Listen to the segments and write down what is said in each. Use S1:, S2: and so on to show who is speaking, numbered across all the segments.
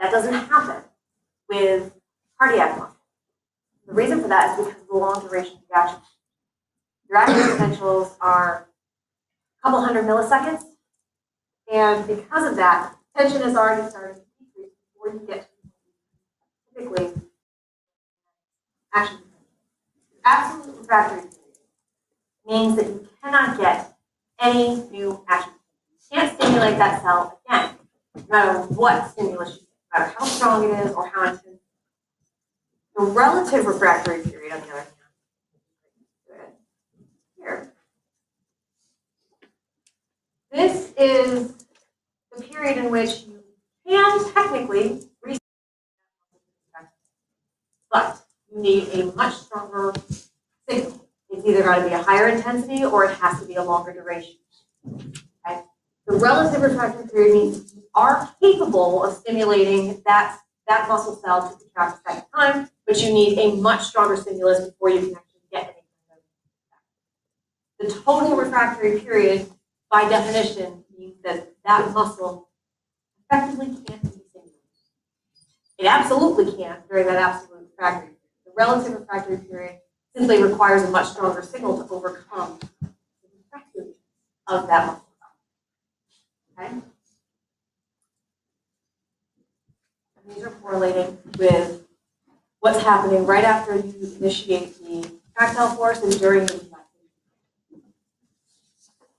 S1: That doesn't happen with cardiac muscle. The reason for that is because of the long duration of the action. Your action potentials are a couple hundred milliseconds, and because of that, tension is already starting to decrease before you get to typically action. Absolute refractory means that you cannot get any new action. You can't stimulate that cell again, no matter what stimulus you matter how strong it is or how intense. The relative refractory period, on the other hand, good. Here. This is the period in which you can technically but you need a much stronger signal. It's either going to be a higher intensity or it has to be a longer duration. Okay? The relative refractory period means are capable of stimulating that, that muscle cell to contract a second time, but you need a much stronger stimulus before you can actually get any kind of. The total refractory period, by definition, means that that muscle effectively can't be stimulated. It absolutely can't during that absolute refractory period. The relative refractory period simply requires a much stronger signal to overcome the refractoriness of that muscle cell. Okay? And these are correlating with what's happening right after you initiate the tactile force and during the relaxation.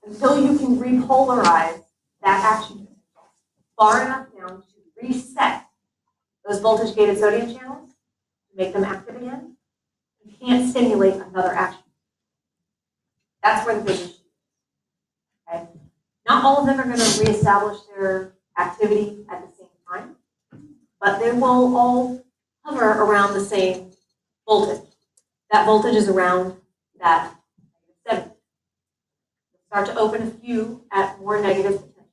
S1: Until you can repolarize that action far enough down to reset those voltage gated sodium channels, to make them active again, you can't stimulate another action. That's where the big issue is. Okay? Not all of them are going to reestablish their activity at the but they will all hover around the same voltage. That voltage is around that negative 70. Start to open a few at more negative potentials.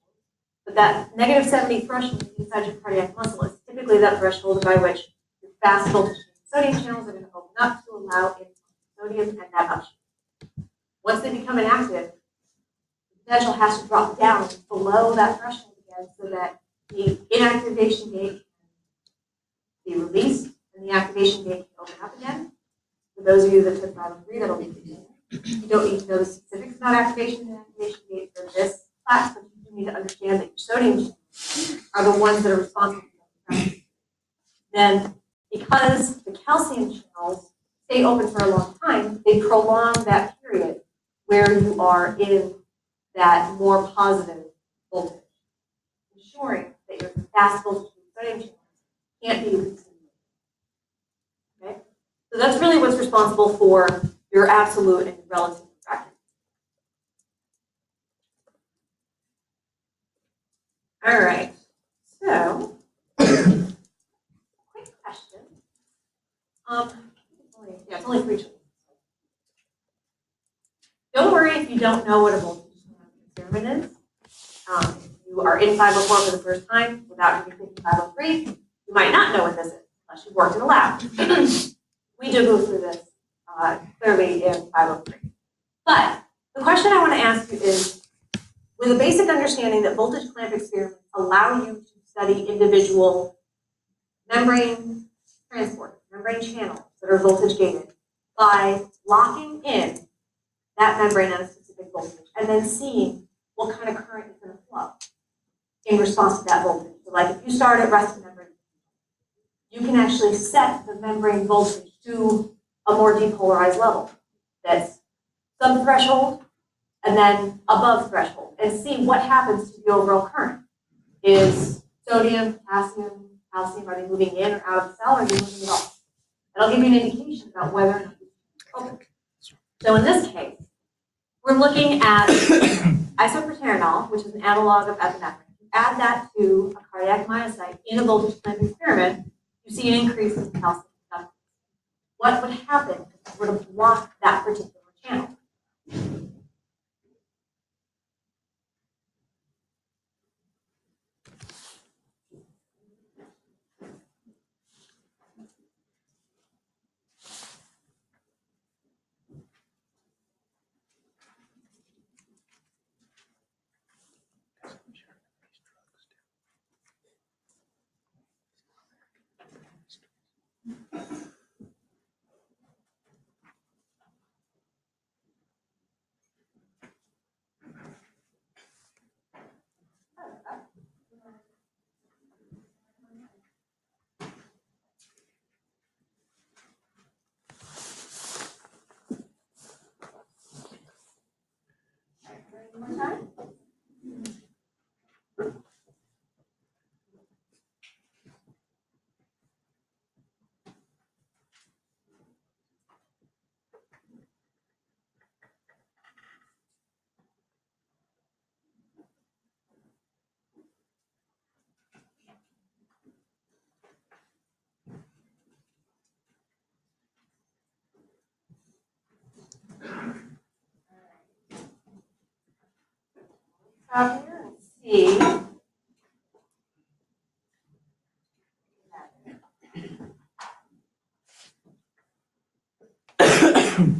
S1: But that negative 70 threshold inside your cardiac muscle is typically that threshold by which your fast voltage sodium channels are going to open up to allow in sodium and that upstream. Once they become inactive, the potential has to drop down below that threshold again so that the inactivation gate be released and the activation gate can open up again. For those of you that took 503, that'll be good. You don't need to know the specifics about activation and activation for this class, but you do need to understand that your sodium channels are the ones that are responsible for that. Then because the calcium channels stay open for a long time, they prolong that period where you are in that more positive voltage, ensuring that your fast voltage sodium channels can't be. Okay? So that's really what's responsible for your absolute and relative refractory. All right. So, quick question. Um, yeah, it's only three choices. Don't worry if you don't know what a experiment is. Um, if you are in 504 for the first time without even thinking 503, you might not know what this is unless you've worked in a lab. we do go through this uh, clearly in 503. But the question I want to ask you is, with a basic understanding that voltage clamp experiments allow you to study individual membrane transport, membrane channels that are voltage gated, by locking in that membrane at a specific voltage and then seeing what kind of current is going to flow in response to that voltage. So like if you start at rest membrane, you can actually set the membrane voltage to a more depolarized level that's sub-threshold and then above threshold and see what happens to the overall current. Is sodium, potassium, calcium, are they moving in or out of the cell or are they moving at all? That'll give you an indication about whether or not. So in this case, we're looking at isoproterenol, which is an analog of epinephrine. Add that to a cardiac myocyte in a voltage clamp experiment, you see an increase in calcium. What would happen if we were to block that particular channel? Out here and see.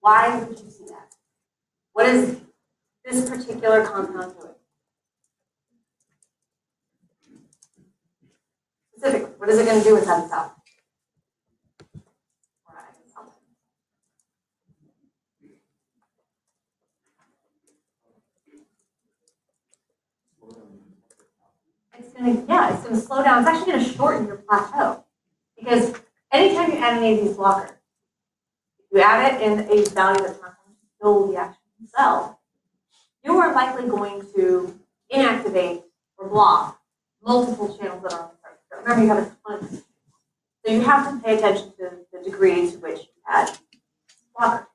S1: Why would you see that? What is this particular compound doing? Specifically, what is it going to do inside the cell? Or I can tell. It's going to, yeah, it's going to slow down. It's actually going to shorten your plateau. Because anytime you add an AZ blocker, if you add it in a value that's not going to kill the actual cell, you are likely going to inactivate or block multiple channels that are on the surface. Remember, you have a ton of these. So you have to pay attention to the degree to which you add blocker.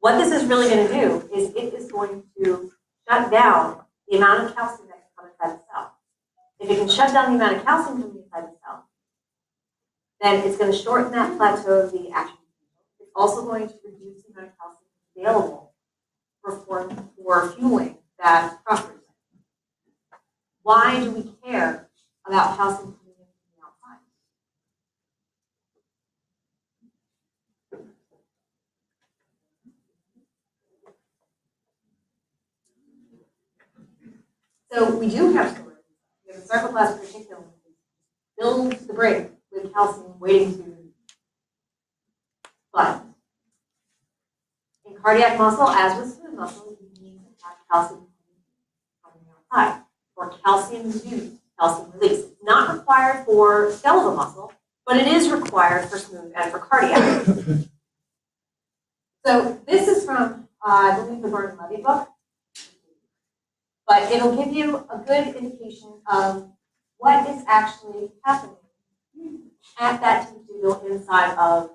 S1: What this is really going to do is it is going to shut down the amount of calcium that can come inside the cell. If it can shut down the amount of calcium coming inside the cell, then it's going to shorten that plateau of the action. potential. It's also going to reduce the amount of calcium available for, for, fueling that property. Why do we care about calcium coming in from the outside? So we do have storage. We have a sarcoplasmic fills the brain with calcium waiting to. But in cardiac muscle, as with smooth muscle, you need to have calcium from the outside for calcium induced calcium release. It's not required for skeletal muscle, but it is required for smooth and for cardiac. so this is from, uh, I believe, the Berne and Levy book. But it'll give you a good indication of what is actually happening at that tubule inside of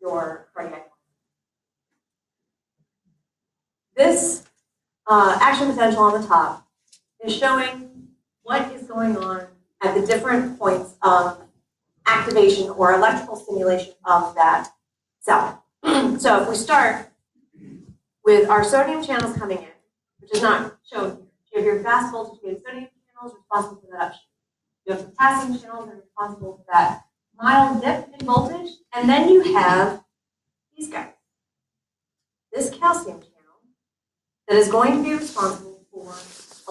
S1: your cardiac. This uh, action potential on the top is showing what is going on at the different points of activation or electrical stimulation of that cell. so if we start with our sodium channels coming in, which is not shown here, you have your fast voltage gated sodium channels responsible for that upstream. You have potassium channels that are responsible for that mild dip in voltage, and then you have these guys. This calcium channel that is going to be responsible for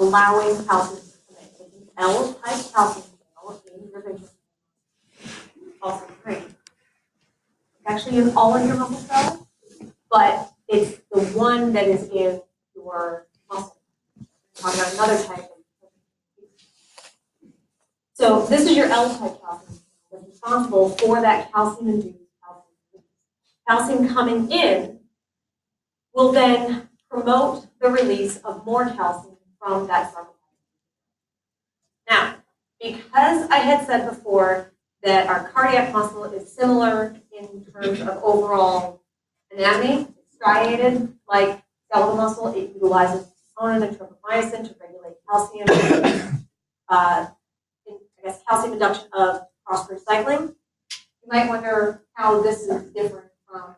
S1: allowing calcium to come in. It's an L-type calcium channel in your ventral also green. It's actually in all of your muscle cells, but it's the one that is in your another type. So this is your L-type calcium that's responsible for that calcium-induced calcium. Calcium coming in will then promote the release of more calcium from that sarcoplasm. Now, because I had said before that our cardiac muscle is similar in terms of overall anatomy, striated like skeletal muscle, it utilizes troponin and tropomyosin to regulate calcium, uh, in- I guess calcium induction of cross recycling. You might wonder how this is different from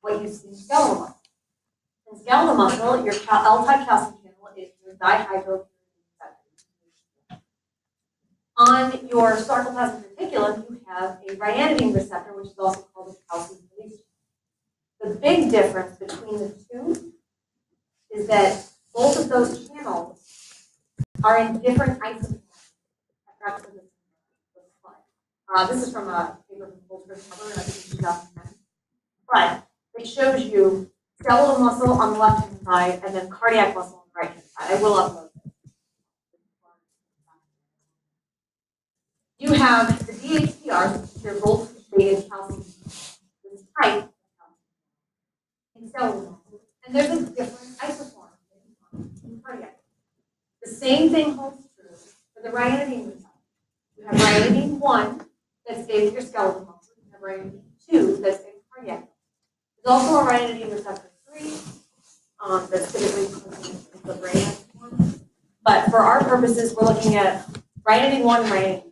S1: what you see in skeletal muscle. In skeletal muscle, your L-type calcium channel is your dihydropyridine receptor. On your sarcoplasmic reticulum, you have a ryanodine receptor, which is also called a calcium release. The big difference between the two is that both of those channels are in different isoforms. I forgot to put this in the slide. Uh, this is from a paper from Goldsmith Cover, I think in 2010. But it shows you skeletal muscle on the left hand side and then cardiac muscle on the right hand side. I will upload this. You have the DHPR, which is your voltage gated calcium, this type of calcium in skeletal muscle, and there's a different isoform cardiac. The same thing holds true for the ryanodine receptor. You have ryanodine one that's stays in your skeletal muscle, you have ryanodine two that's in cardiac. There's also a ryanodine receptor three, um, that's typically present in the brain. But for our purposes, we're looking at ryanodine one, and ryanodine. two,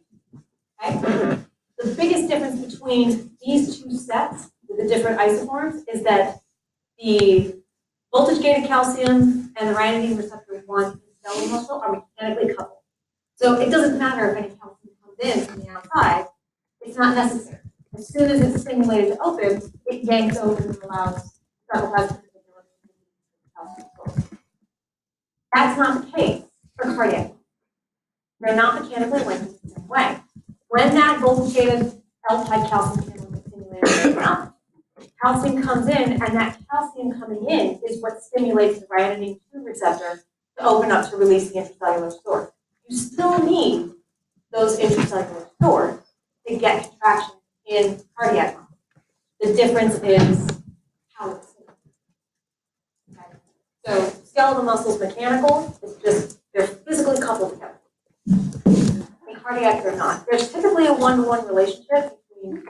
S1: Okay? The biggest difference between these two sets the different isoforms is that the voltage-gated calcium and the ryanodine receptor one in the skeletal muscle are mechanically coupled. So it doesn't matter if any calcium comes in from the outside, it's not necessary. As soon as it's stimulated to open, it yanks open and allows. That's not the case for cardiac. They're not mechanically linked in the same way. When that voltage-gated L-type calcium channel is stimulated calcium comes in, and that calcium coming in is what stimulates the ryanodine 2 receptor to open up to release the intracellular source. You still need those intracellular stores to get contraction in cardiac muscle. The difference is how it's. Okay? So skeletal muscles mechanical, it's just, they're physically coupled together. In cardiac, they're not. There's typically a one-to-one relationship between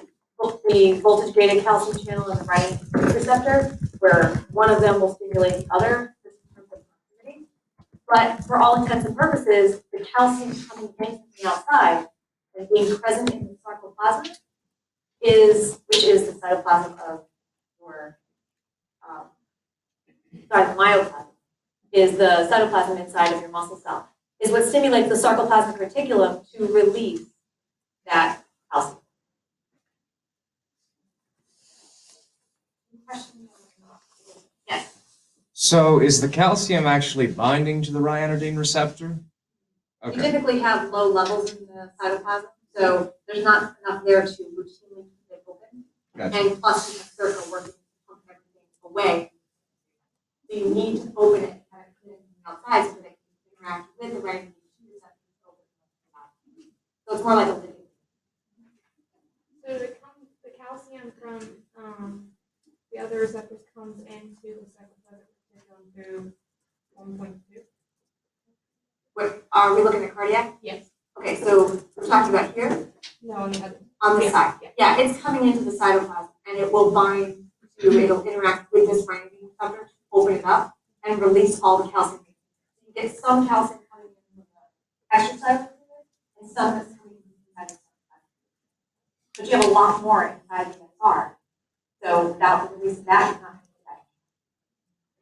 S1: the voltage-gated calcium channel and the right receptor, where one of them will stimulate the other. But for all intents and purposes, the calcium coming in from the outside and being present in the sarcoplasm is, which is the cytoplasm of your, um, sorry, the myoplasm, is the cytoplasm inside of your muscle cell, is what stimulates the sarcoplasmic reticulum to release that calcium. Questions? Yes.
S2: So is the calcium actually binding to the ryanodine receptor?
S1: You
S2: Okay,
S1: typically have low levels in the cytoplasm, so there's not enough there to routinely keep it open.
S2: gotcha.
S1: And plus you have circle working to pump everything away. So you need to open it, kind of clean it from the outside so that it can interact with the right receptors. to open it up. So it's more like a living.
S3: So the the calcium from, um, the other receptors comes into the cytoplasmic reticulum through one point two?
S1: What, are we looking at cardiac?
S3: Yes.
S1: Okay, so we're talking about here,
S3: No, on the other.
S1: on side.
S3: yeah.
S1: Yeah, it's coming into the cytoplasm and it will bind to, it'll interact with this ryanodine receptor open it up and release all the calcium. You get some calcium coming in from the extracellular and some that's coming from inside the cytoplasm. But you have a lot more inside the SR. So without the release that, you're not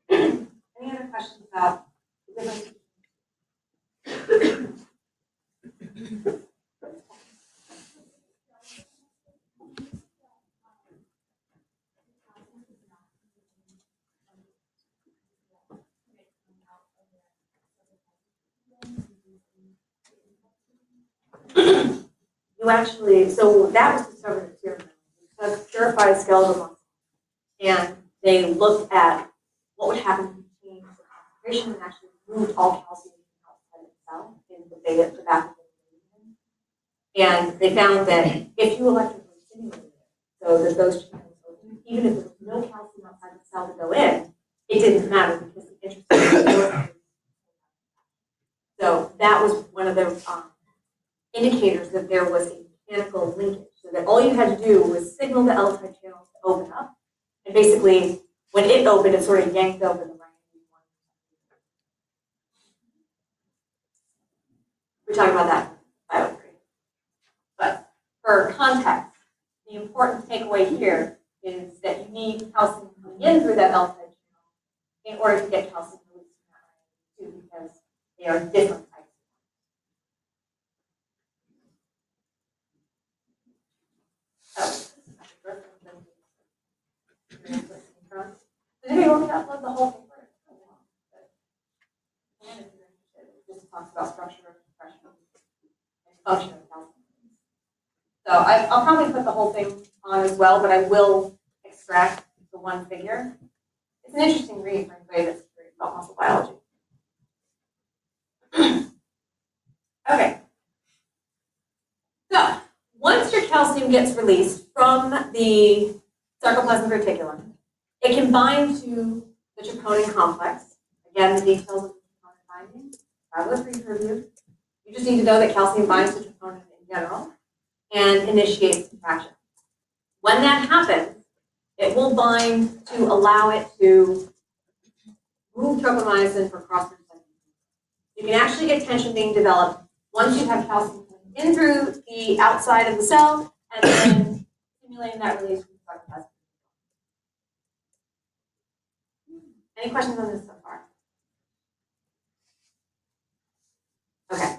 S1: going to get that. Any other questions about difference? You actually, so that was discovered at Purified, because purified skeletal muscle. And they looked at what would happen and actually moved all calcium outside the cell in the beta, the And they found that if you electrically stimulated it, so that those channels open, even if there was no calcium outside the cell to go in, it didn't matter because the intracellular. So that was one of the, um, indicators that there was a mechanical linkage, so that all you had to do was signal the L-type channels to open up, and basically, when it opened, it sort of yanked open the ryanodine one. We're talking about that biodegrade. But for context, the important takeaway here is that you need calcium coming in through that L-type channel in order to get calcium released from that too, because they are different types. Want me to upload the whole paper? Just talks about structure function of. So I, I'll probably put the whole thing on as well, but I will extract the one figure. It's an interesting read for anybody that's curious about muscle biology. Okay. So, once your calcium gets released from the sarcoplasmic reticulum, it can bind to the troponin complex. Again, the details of the troponin binding, I will review. You just need to know that calcium binds to troponin in general and initiates contraction. When that happens, it will bind to allow it to move tropomyosin for cross-reception. You can actually get tension being developed once you have calcium coming in through the outside of the cell and then stimulating that release from the. Any questions on this so far? Okay.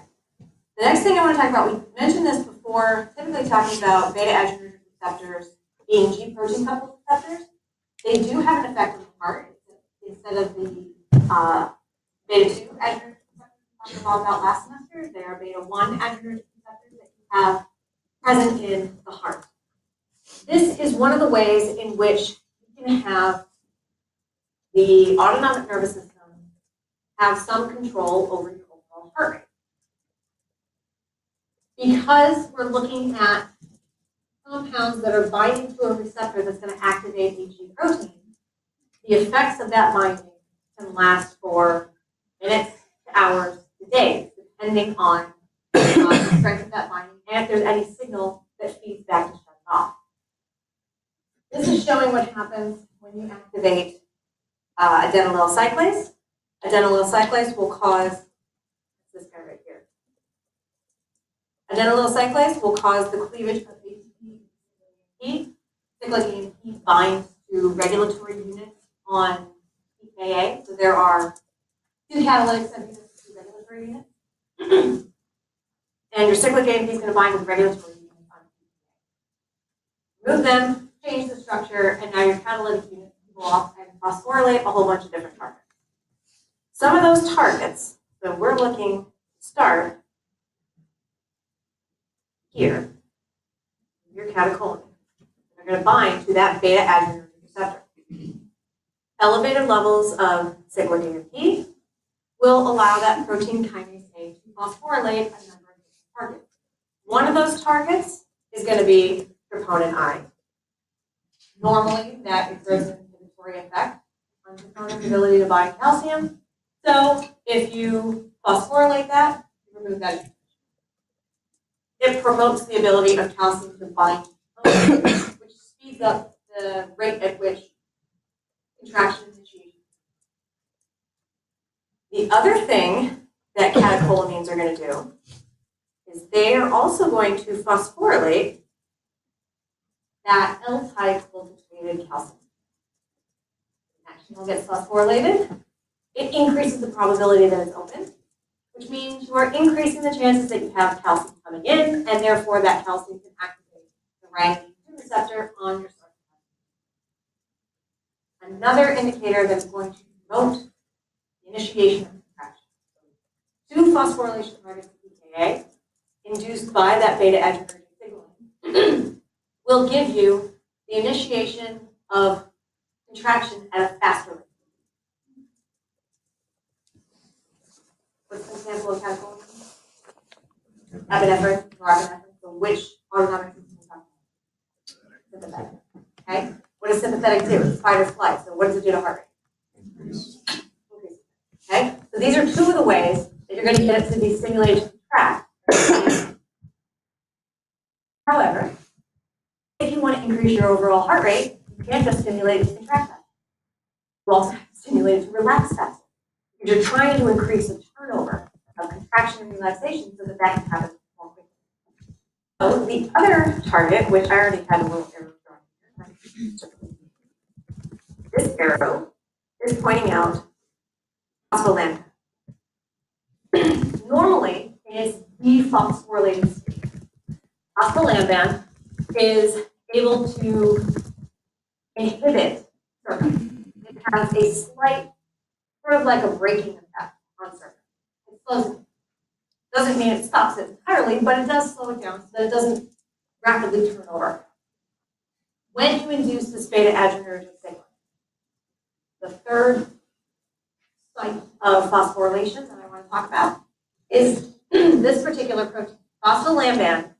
S1: The next thing I want to talk about, we mentioned this before, typically talking about beta adrenergic receptors being G protein coupled receptors. They do have an effect on the heart instead of the uh, beta 2 adrenergic receptors we talked about last semester. They are beta 1 adrenergic receptors that you have present in the heart. This is one of the ways in which you can have the autonomic nervous system have some control over your overall heart rate. Because we're looking at compounds that are binding to a receptor that's going to activate a G protein, the effects of that binding can last for minutes to hours to days, depending on uh, the strength of that binding and if there's any signal that feeds back to shut off. This is showing what happens when you activate uh, adenylyl cyclase. Adenylyl cyclase will cause this guy right here. Adenylyl cyclase will cause the cleavage of ATP Cyclic AMP binds to regulatory units on PKA. So there are two catalytic subunits to regulatory units. and your cyclic AMP is going to bind with regulatory units on PKA. Remove them, change the structure, and now your catalytic units go off and phosphorylate a whole bunch of different targets. Some of those targets that we're looking to start here, your catecholamine. They're going to bind to that beta adrenergic receptor. Elevated levels of cyclic AMP will allow that protein kinase A to phosphorylate a number of targets. One of those targets is going to be troponin I. Normally, that exerts an inhibitory effect on troponin's ability to bind calcium. So if you phosphorylate that, you remove that. It promotes the ability of calcium to bind, which speeds up the rate at which contraction initiation. The other thing that catecholamines are going to do is they are also going to phosphorylate that L-type voltage-gated calcium. Actually, gets phosphorylated. It increases the probability that it's open, which means you are increasing the chances that you have calcium coming in, and therefore that calcium can activate the RANG receptor on your sarcoplasm. Another indicator that's going to promote the initiation of contraction. Two phosphorylation targets of PKA induced by that beta adrenergic signaling will give you the initiation of contraction at a faster rate. Example of? Epinephrine, norepinephrine, so which autonomic system is that? Sympathetic. Okay? What does sympathetic do? It's fight or flight. So what does it do to heart rate? Okay? So these are two of the ways that you're going to get it to be stimulated to contract. However, if you want to increase your overall heart rate, you can't just stimulate it to contract faster. You also have to stimulate it to relax faster. You're trying to increase the turnover of contraction and relaxation so that that can happen more quickly. So the other target, which I already had a little arrow drawn here, this arrow is pointing out phospholamban. Normally, it is dephosphorylated state. Phospholamban is able to inhibit SERCA. It has a slight, sort of like a braking effect on SERCA. It slows. Doesn't mean it stops it entirely, but it does slow it down so that it doesn't rapidly turn over. When you induce this beta adrenergic signal, the third site of phosphorylation that I want to talk about is this particular protein, phospholamban.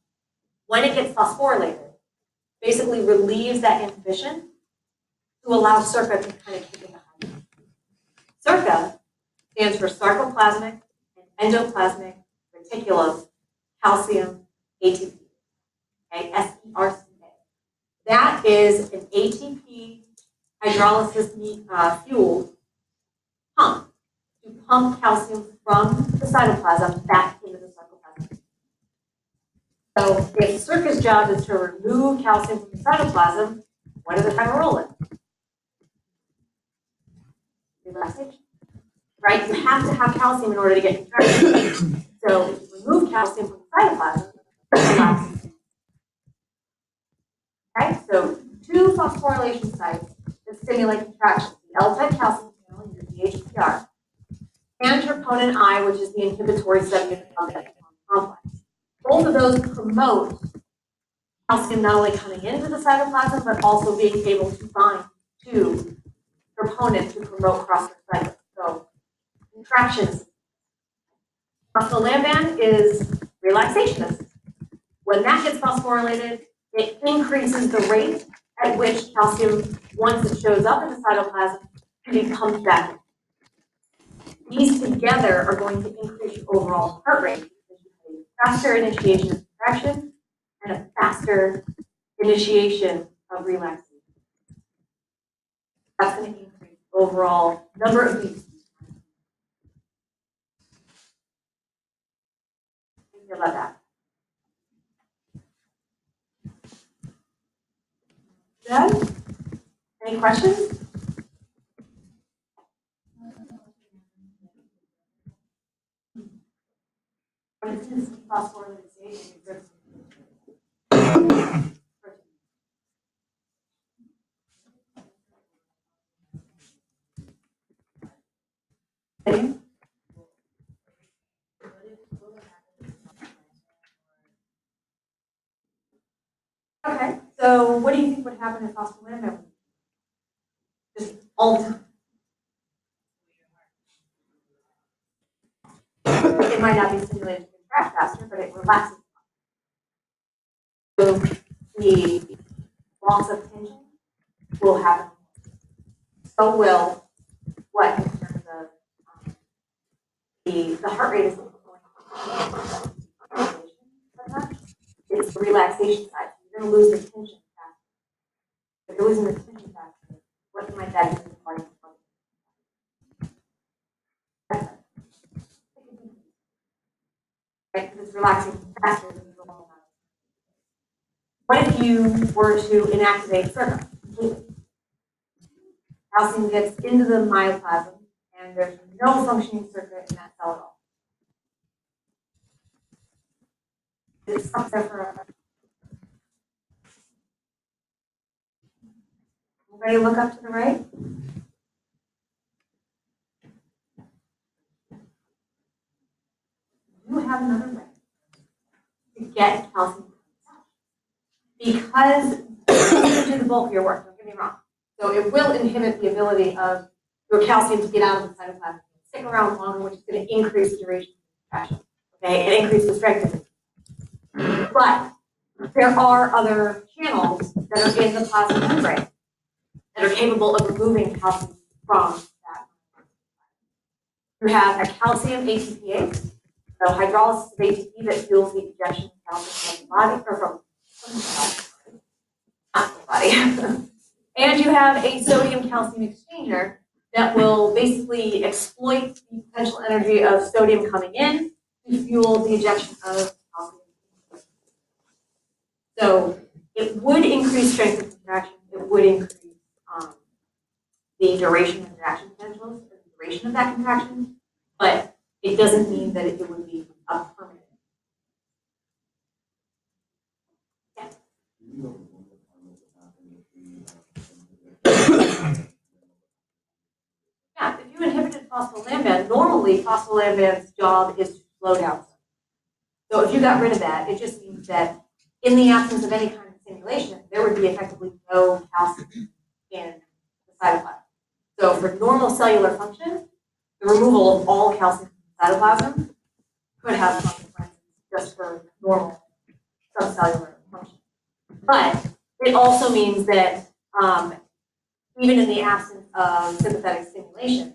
S1: When it gets phosphorylated, basically relieves that inhibition to allow SERCA to kind of kick. SERCA stands for sarcoplasmic and endoplasmic reticulum calcium ATP. Okay, S-E-R-C-A. That is an ATP hydrolysis uh, pump to pump calcium from the cytoplasm back into the sarcoplasm. So if SERCA's job is to remove calcium from the cytoplasm, what is it trying Right, you have to have calcium in order to get contraction. So remove calcium from the cytoplasm. Right, so two phosphorylation sites that stimulate contraction, the L-type calcium channel, and your DHPR, and troponin I, which is the inhibitory subunit of the complex. Both of those promote calcium not only coming into the cytoplasm, but also being able to bind to troponin to promote cross-recycling. So contractions. Phospholamban is relaxationist. When that gets phosphorylated, it increases the rate at which calcium, once it shows up in the cytoplasm, can be pumped back. These together are going to increase your overall heart rate faster initiation of contraction and a faster initiation of relaxation. That's going to increase overall number of beats. How do you feel about that? Good? Any questions? What is this phosphorylation? Okay, so what do you think would happen if phospholamban? Just all the time? It might not be stimulated to contract faster, but it relaxes. So the loss of tension will happen. So will what in terms of um, the, heart rate is going It's the relaxation side. You're going to lose the tension faster. If you're losing the tension faster, what might that do to the body? Right, because it's relaxing faster than the normal amount. What if you were to inactivate completely? Calcium gets into the myoplasm and there's no functioning circuit in that cell at all. It's stuck there forever. Everybody look up to the right? You have another way to get calcium. Because to do the bulk of your work, don't get me wrong. So it will inhibit the ability of your calcium to get out of the cytoplasm, stick around longer, which is going to increase the duration of contraction. Okay, and increase the strength it. But there are other channels that are in the plasma membrane that are capable of removing calcium from that. You have a calcium ATPase, so hydrolysis of ATP that fuels the ejection of calcium from the body, or from, the body. And you have a sodium calcium exchanger that will basically exploit the potential energy of sodium coming in to fuel the ejection of calcium. So it would increase strength of contraction, it would increase um, the duration of contraction potentials, the duration of that contraction, but it doesn't mean that it would be a permanent. Yeah, if you inhibited phospholamban, normally phospholamban's job is to slow down. So if you got rid of that, it just means that in the absence of any kind of stimulation, there would be effectively no calcium in the cytoplasm. So for normal cellular function, the removal of all calcium from the cytoplasm could have consequences just for normal subcellular function. But it also means that um, even in the absence of sympathetic stimulation,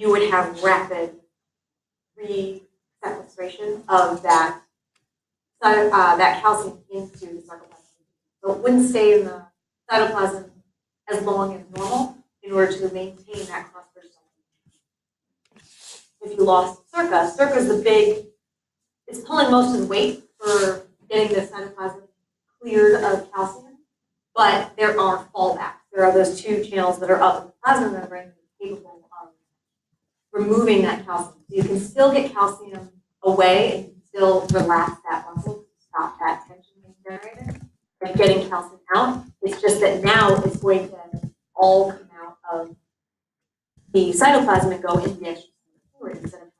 S1: you would have rapid re-sequestration of that, uh, that calcium into the sarcoplasm. So it wouldn't stay in the cytoplasm as long as normal in order to maintain that cross If you lost SERCA, SERCA is the big, it's pulling most of the weight for getting the cytoplasm cleared of calcium, but there are fallbacks. There are those two channels that are up in the plasma membrane capable removing that calcium. So you can still get calcium away and you can still relax that muscle to stop that tension being generated and getting calcium out. It's just that now it's going to all come out of the cytoplasm and go into the extracellular instead of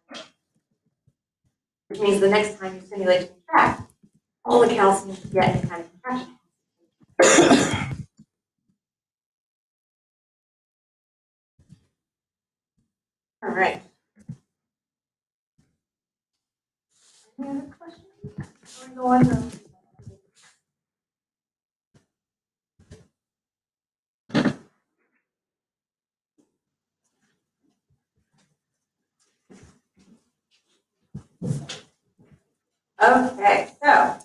S1: which means the next time you stimulate to contract, all the calcium you get in kind of contraction. All right. Any other questions? Go on to- Okay, so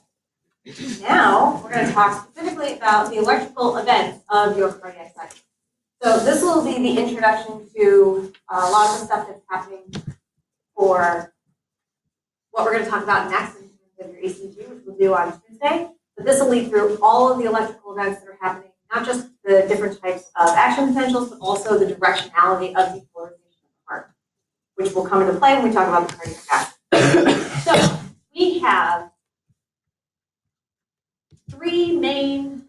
S1: now we're going to talk specifically about the electrical events of your cardiac cycle. So this will be the introduction to uh, a lot of the stuff that's happening for what we're going to talk about next in terms of your ECG, which we'll do on Tuesday. But this will lead through all of the electrical events that are happening, not just the different types of action potentials, but also the directionality of depolarization of the heart, which will come into play when we talk about the cardiac action. So we have three main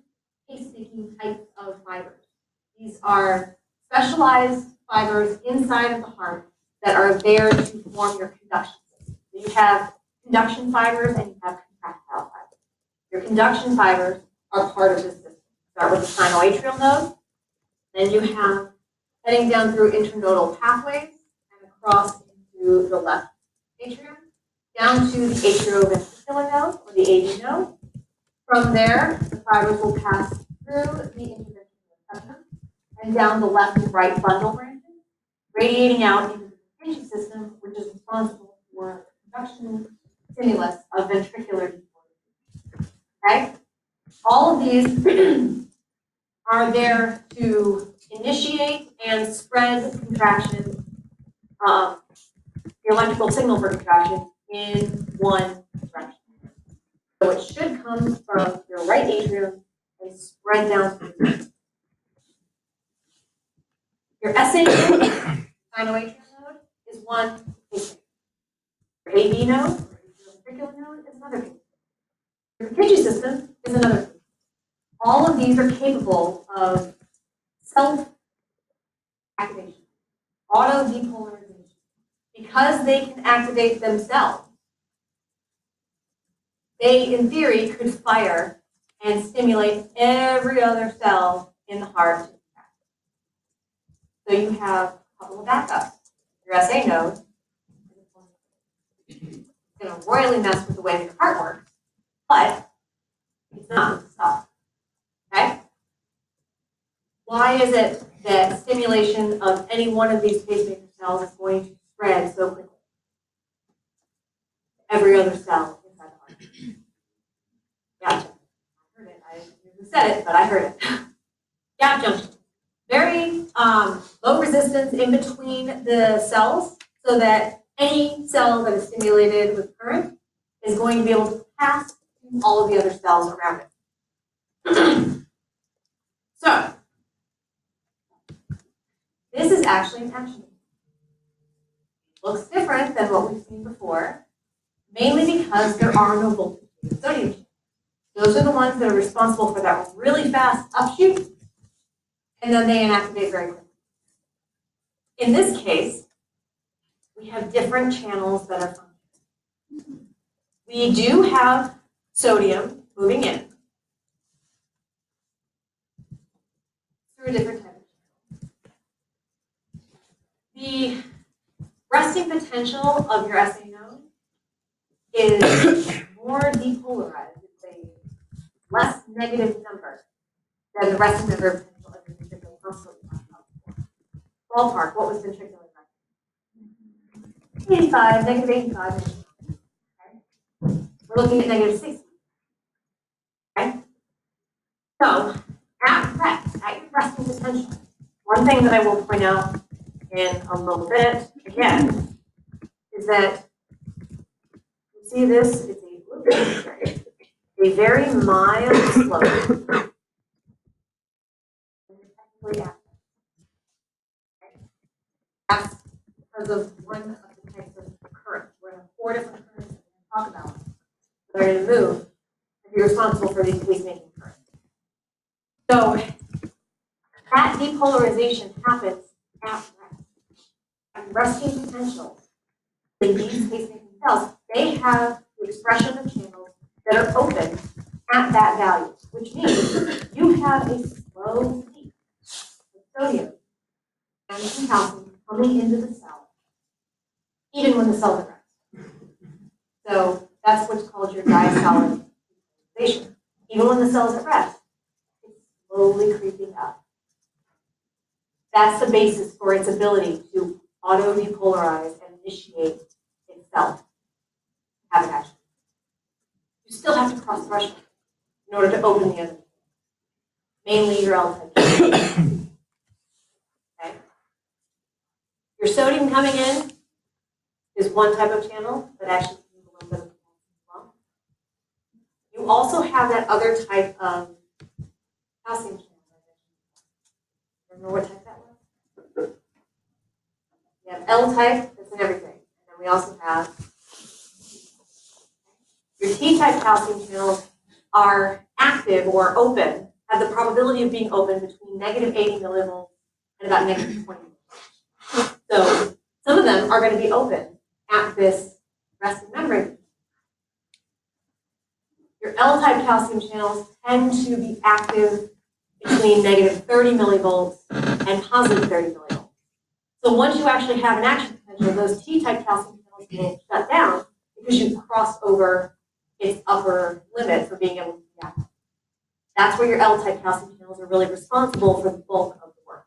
S1: pacemaking types of fibers. These are specialized fibers inside of the heart that are there to form your conduction system. You have conduction fibers and you have contractile fibers. Your conduction fibers are part of this system. Start with the sinoatrial node, then you have heading down through internodal pathways and across into the left atrium, down to the atrioventricular node or the AV node. From there, the fibers will pass through the interventricular septum and down the left and right bundle branches, radiating out into the Purkinje system, which is responsible for conduction stimulus of ventricular depolarization. Okay? All of these are there to initiate and spread contraction, um, the electrical signal for contraction in one direction. So it should come from your right atrium and spread down. Your SA node, sinoatrial node, is one pacemaker. Your AV node, ventricular node, is another pacemaker. Your Purkinje system is another pacemaker. All of these are capable of self-activation, auto-depolarization, because they can activate themselves they, in theory, could fire and stimulate every other cell in the heart. So you have a couple of backups. Your SA node is going to royally mess with the way your heart works, but it's not with the cell. Okay? Why is it that stimulation of any one of these pacemaker cells is going to spread so quickly? Every other cell inside the heart. Gotcha. I heard it. I said it, but I heard it. Gap junction. Very um, low resistance in between the cells so that any cell that is stimulated with current is going to be able to pass through all of the other cells around it. so, this is actually action. Looks different than what we've seen before, mainly because there are no voltage sodium channels. Those are the ones that are responsible for that really fast upshoot, and then they inactivate very quickly. In this case, we have different channels that are functioning. We do have sodium moving in through a different type of channel. The resting potential of your SA node is more depolarized. It's a less negative number than the resting number potential of your ventricular muscle. we talked about before. Ballpark, what was ventricular? resting? 85, negative 85. Okay. We're looking at negative 60. Okay? So, at rest, at your resting potential, one thing that I will point out in a little bit, again, is that you see this, it's a, a very mild slope. That's because of one of the types of currents. We're gonna have four different currents that we're gonna talk about. They're gonna move and be responsible for these pacemaking currents. So that depolarization happens at rest. At resting potential, in these pacemaking cells, they have the expression of channels that are open at that value, which means you have a slow peak of sodium and calcium coming into the cell, even when the cells are rest. So that's what's called your diastolic depolarization. Even when the cell's at rest, it's slowly creeping up. That's the basis for its ability to auto-depolarize and initiate itself. Have an action. You still have to cross the threshold in order to open the other. Mainly your L-type. Okay? Your sodium coming in is one type of channel, that actually can a little bit of as well. You also have that other type of calcium channel. Remember what type that was? We have L-type, that's in everything. And then we also have your T-type calcium channels are active or open, have the probability of being open between negative 80 millivolts and about negative 20. So some of them are going to be open at this resting membrane. Your L-type calcium channels tend to be active between negative 30 millivolts and positive 30 millivolts. So once you actually have an action potential, those T-type calcium channels can shut down because you've crossed over its upper limit for being able to be active. That's where your L-type calcium channels are really responsible for the bulk of the work.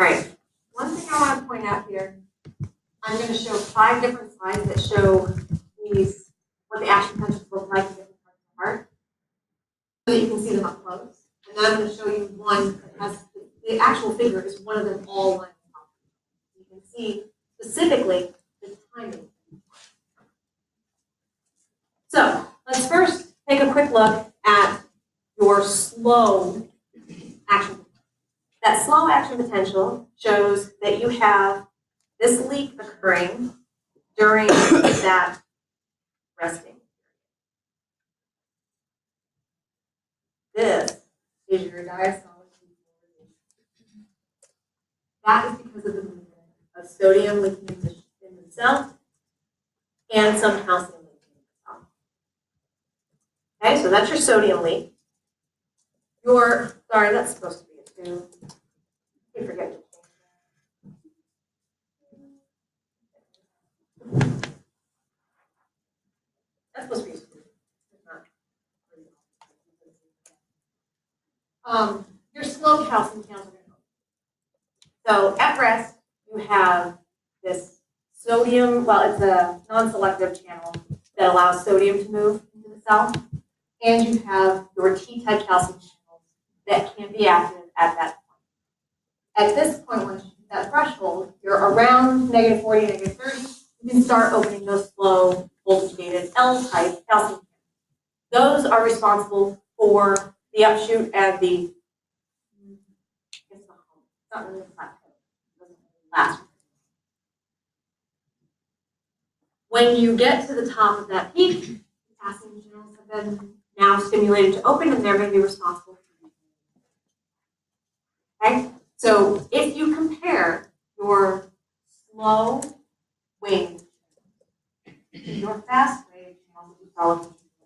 S1: All right, one thing I want to point out here, I'm going to show five different slides that show these, what the action potentials look like in different parts of the heart, so that you can see them up close. And then I'm going to show you one that has, the actual figure is one of them all lined up. You can see specifically the timing. So let's first take a quick look at your slow action. That slow action potential shows that you have this leak occurring during that resting. This is your diastolic. That is because of the movement of sodium leaking in the cell and some calcium leaking in the cell. Okay, so that's your sodium leak. Your, sorry, that's supposed to to. Um, your So at rest, you have this sodium, well, it's a non-selective channel that allows sodium to move into the cell. And you have your T-type calcium channels that can be active at that point. At this point, once you hit that threshold, you're around negative 40, negative 30, you can start opening those slow voltage-gated L-type calcium channels. Those are responsible for the upshoot and the, it's not, really a last. When you get to the top of that peak, potassium channels have been now stimulated to open and they're going to be responsible Okay, so if you compare your slow wave to your fast wave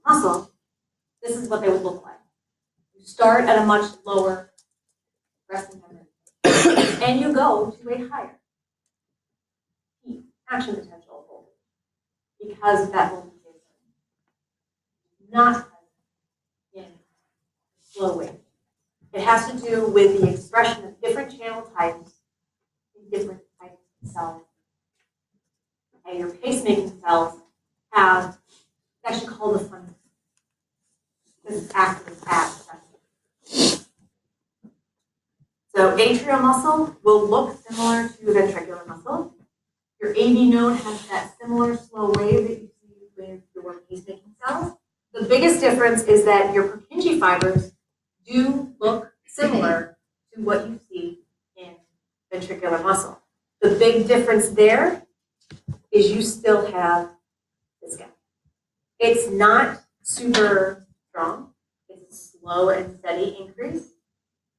S1: muscle, this is what they would look like. You start at a much lower resting membrane, and you go to a higher peak action potential voltage because of that voltage is not in slow wave. It has to do with the expression of different channel types in different types of cells. And your pacemaking cells have, it's actually called a fundus. It's active at. So atrial muscle will look similar to ventricular muscle. Your AV node has that similar slow wave that you see with your pacemaking cells. The biggest difference is that your Purkinje fibers do look similar to what you see in ventricular muscle. The big difference there is you still have this gap. It's not super strong. It's a slow and steady increase,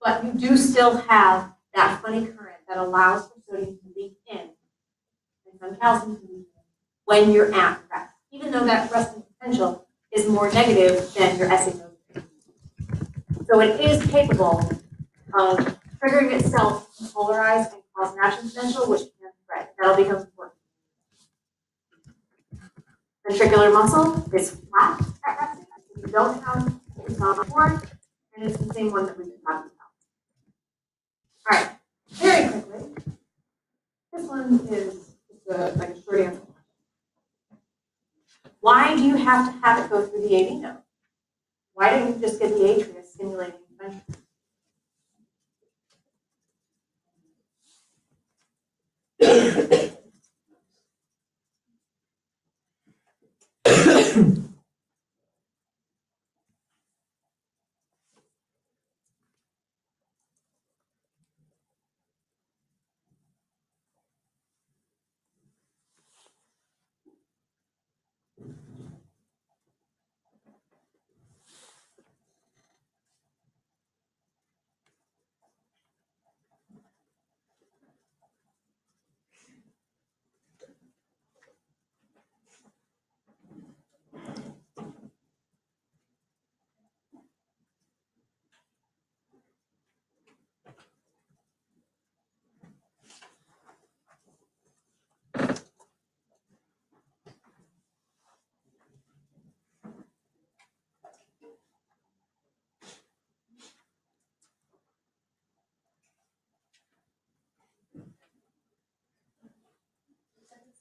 S1: but you do still have that funny current that allows for sodium to leak in and some calcium to leak in when you're at rest, even though that resting potential is more negative than your node. So it is capable of triggering itself to polarize and cause an action potential, which can spread. That'll become important. Ventricular muscle is flat at resting. You don't have it's not board, and it's the same one that we've been talking about. All right, very quickly. This one is a, like a short answer. Why do you have to have it go through the AV node? Why didn't you just get the atria stimulating the ventricle?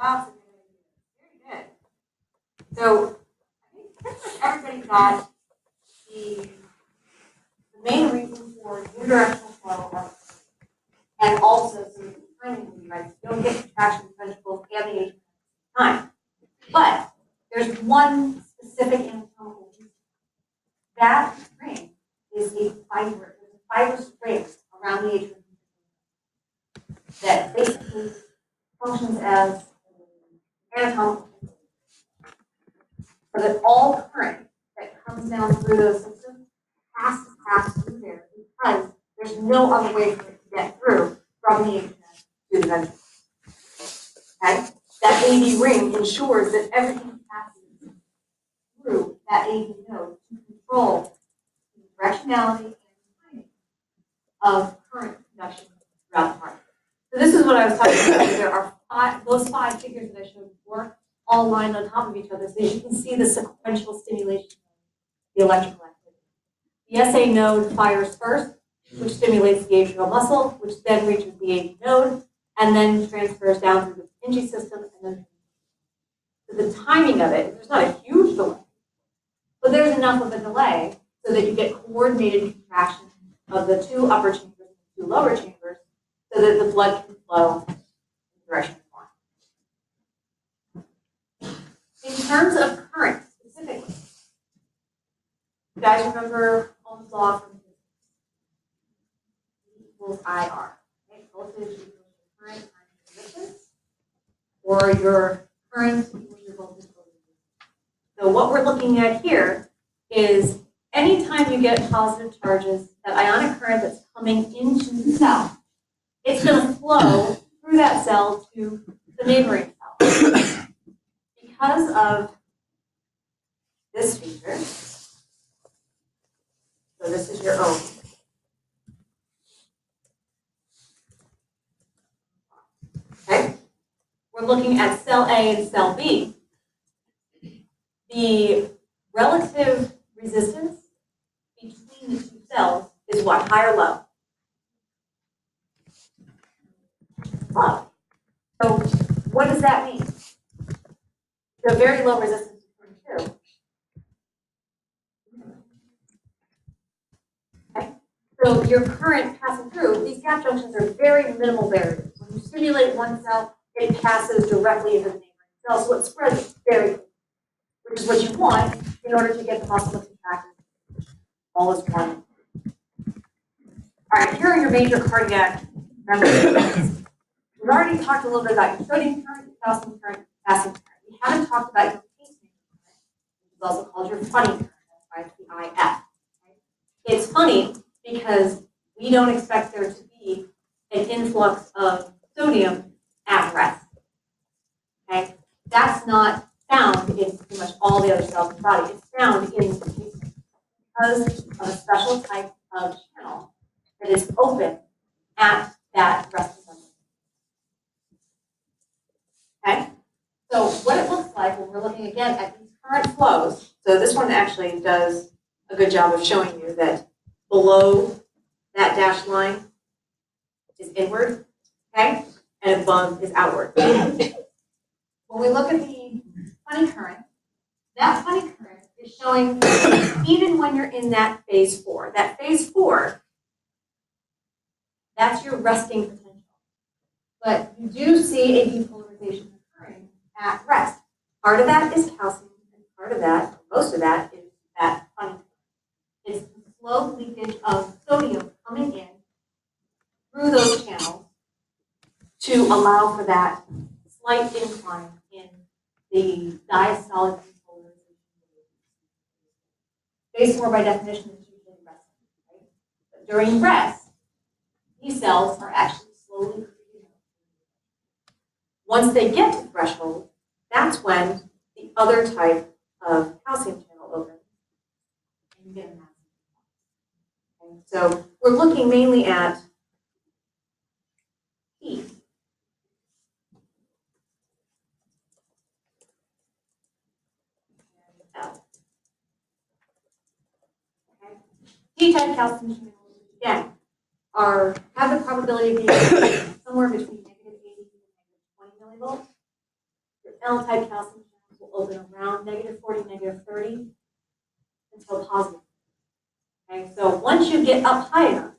S1: Lots of good ideas. Very good. So, I think pretty much everybody got the the main reason for unidirectional flow and also some of the timing? You don't get contraction ventricles and the the time. But there's one specific anatomical. That ring is a fiber, there's a fibrous ring around the atrium that basically functions as anatomical. So that all current that comes down through those systems has to pass through there because there's no other way for it to get through from the atrium to the ventricle. Okay? That AV ring ensures that everything passes through that AV node to control the directionality and timing of current conduction throughout the heart. So this is what I was talking about. There are five, those five figures that I showed all lined on top of each other. So that you can see the sequential stimulation of the electrical activity. The SA node fires first, which stimulates the atrial muscle, which then reaches the AV node, and then transfers down through the Purkinje system, and then so the timing of it, there's not a huge delay, but there's enough of a delay so that you get coordinated contraction of the two upper chambers and the two lower chambers, so that the blood can flow in the direction you want. In terms of current specifically, you guys remember Ohm's law from? E equals IR, right? Voltage equals your current times your resistance, or your current equals your voltage. So what we're looking at here is anytime you get positive charges, that ionic current that's coming into the cell, it's going to flow through that cell to the neighboring. Because of this feature, so this is your own. Okay? We're looking at cell A and cell B, the relative resistance between the two cells is what, high or low? Low. So what does that mean? Have very low resistance to current two. Okay, so your current passing through, these gap junctions are very minimal barriers. When you stimulate one cell, it passes directly into the neighboring cell, so it spreads very, which is what you want in order to get the muscle to contract all is one. All right, here are your major cardiac memories. We've already talked a little bit about your sodium current, calcium current, potassium current. We haven't talked about your current, which is also called your funny current, that's why it's the IF. It's funny because we don't expect there to be an influx of sodium at rest. Okay, that's not found in pretty much all the other cells in the body. It's found in the pacemaker because of a special type of channel that is open at that resting level. Okay, so what it looks like when we're looking again at these current flows, so this one actually does a good job of showing you that below that dashed line is inward, okay, and above is outward. When we look at the funny current, that funny current is showing even when you're in that phase four. That phase four, that's your resting potential. But you do see a depolarization at rest. Part of that is calcium, and part of that, most of that, is that funny. It's the slow leakage of sodium coming in through those channels to allow for that slight incline in the diastolic. Phase four by definition is usually resting, right? But during rest, these cells are actually slowly. Once they get to threshold, that's when the other type of calcium channel opens. And you get So we're looking mainly at heat. T-type calcium channels, again, are, have the probability of being somewhere between negative 80 and negative 20 millivolts. Your L-type calcium channels will open around negative 40, negative 30 until positive. Okay, so once you get up high enough,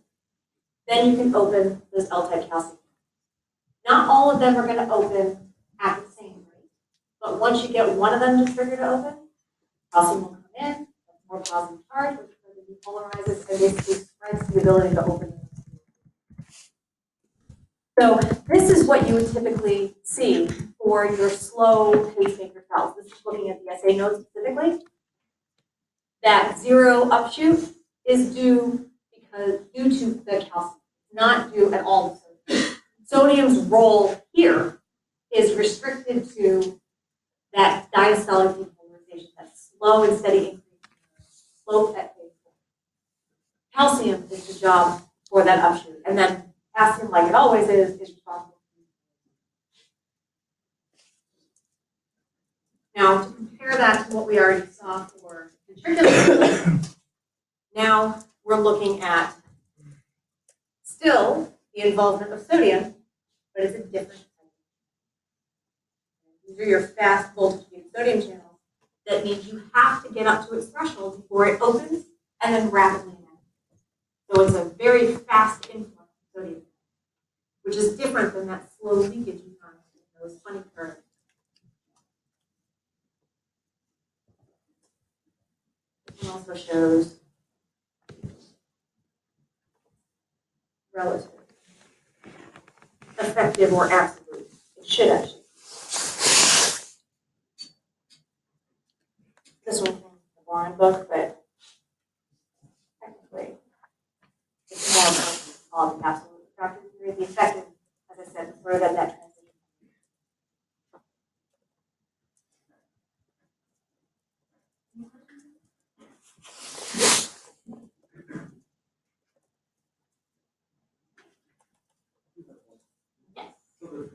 S1: then you can open those L-type calcium. Not all of them are going to open at the same rate, but once you get one of them to trigger to open, calcium will come in, more positive charge, which further depolarizes and basically spreads the ability to open. So this is what you would typically see for your slow pacemaker cells. This is looking at the SA node specifically. That zero upshoot is due because due to the calcium, not due at all. Sodium's role here is restricted to that diastolic depolarization, that slow and steady increase, slope at phase. Calcium is the job for that upshoot, and then potassium, like it always is, is responsible. Now, to compare that to what we already saw for ventricular, now we're looking at still the involvement of sodium, but it's a different. These are your fast voltage sodium channels. That means you have to get up to its threshold before it opens and then rapidly. So it's a very fast influx of sodium, which is different than that slow leakage you find in those funny currents. This one also shows relative, effective or absolute. It should actually. This one came from the Boron book, but technically, it's more of all the absolute refractory really be effective, as I said before, that that transition.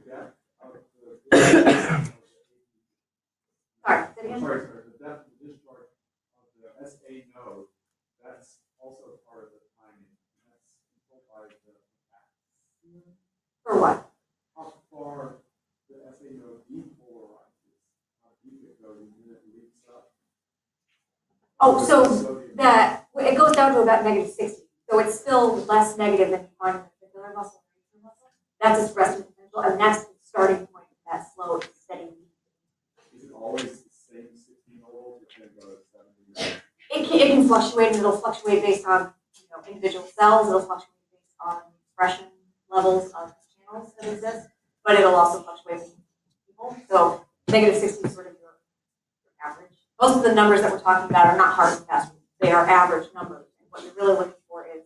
S4: Yes. Sorry,
S1: For what?
S4: how far the FAO depolarizes, how deep it goes, and then it leaks up.
S1: Oh, so that, it goes down to about negative sixty, so it's still less negative than you find in the fibular muscle. muscle. That's its resting potential, and that's the starting point of that slow, steady.
S4: Is it always the same sixteen volts, or can it go to seventy?
S1: It can, it can fluctuate, and it'll fluctuate based on, you know, individual cells, it'll fluctuate based on expression levels of that exist, but it'll also fluctuate with people, so negative sixty is sort of your, your average. Most of the numbers that we're talking about are not hard and fast, they are average numbers, and what you're really looking for is,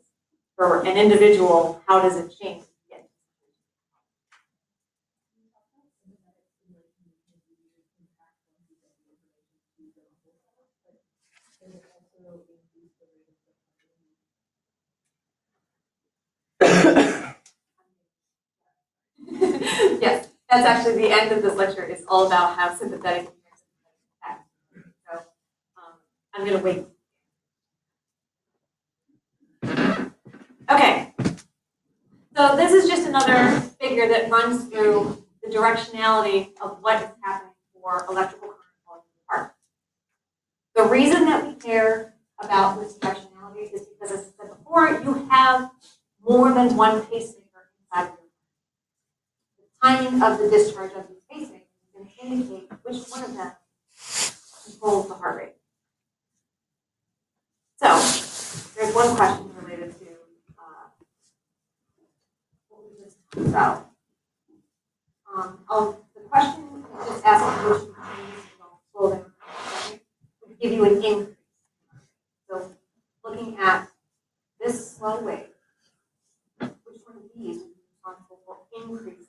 S1: for an individual, how does it change? Yes, that's actually the end of this lecture, It's all about how sympathetic act. So, um, I'm gonna wait. Okay. So this is just another figure that runs through the directionality of what is happening for electrical current through the heart. The reason that we care about this directionality is because, as I said before, you have more than one pacemaker inside your timing of the discharge of these pacemakers is going to indicate which one of them controls the heart rate. So, there's one question related to uh, what we just talked about. Um, the question is just asking which changes will slow down. Will give you an increase. So, looking at this slow wave, which one of these would responsible for increase